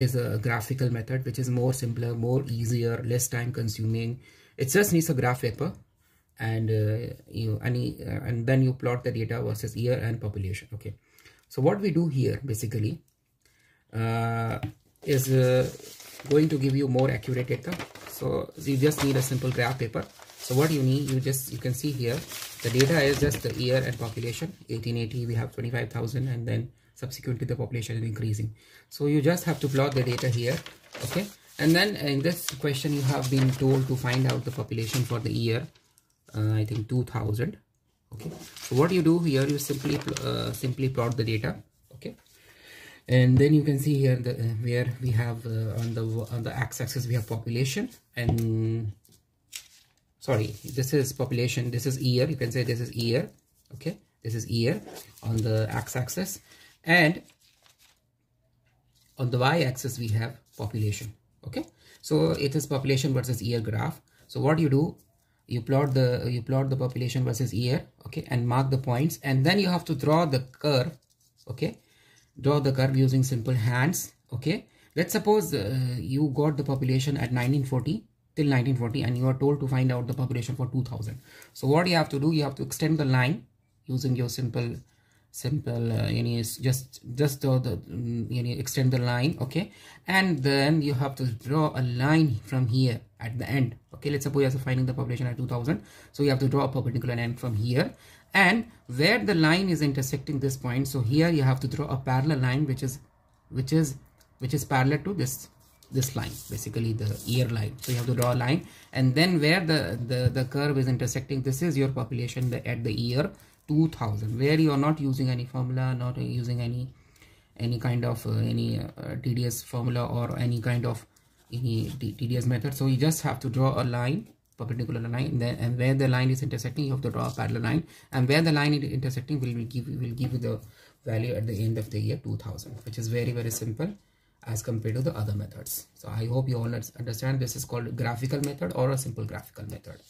is a graphical method which is more simpler more easier less time consuming. It just needs a graph paper and uh, you any uh, and then you plot the data versus year and population. Okay. So what we do here basically uh, is uh, going to give you more accurate data. So you just need a simple graph paper. So what you need you just you can see here the data is just the year and population. 1880 we have 25,000 and then subsequently the population is increasing. So you just have to plot the data here okay? And then in this question you have been told to find out the population for the year uh, i think 2000 okay? So what you do here you simply uh, simply plot the data okay? And then you can see here the uh, where we have uh, on the on the x-axis we have population and sorry this is population this is year. You can say this is year okay? This is year on the x-axis and on the y-axis we have population okay? So it is population versus year graph. So what you do you plot the you plot the population versus year okay and mark the points. And then you have to draw the curve okay? Draw the curve using simple hands okay? Let's suppose uh, you got the population at 1940 till 1940 and you are told to find out the population for 2000 so what you have to do you have to extend the line using your simple simple uh, you know just just draw the you know extend the line okay? And then you have to draw a line from here at the end okay? Let's suppose you're finding the population at 2000 so you have to draw a perpendicular line from here. And where the line is intersecting this point so here you have to draw a parallel line which is which is which is parallel to this this line basically the year line. So you have to draw a line. And then where the the the curve is intersecting this is your population at the year 2000 where you are not using any formula not using any any kind of uh, any uh, tedious formula or any kind of any tedious method. So you just have to draw a line perpendicular line and, then, and where the line is intersecting you have to draw a parallel line. And where the line is intersecting will, will give will give you the value at the end of the year 2000 which is very very simple as compared to the other methods. So i hope you all understand this is called graphical method or a simple graphical method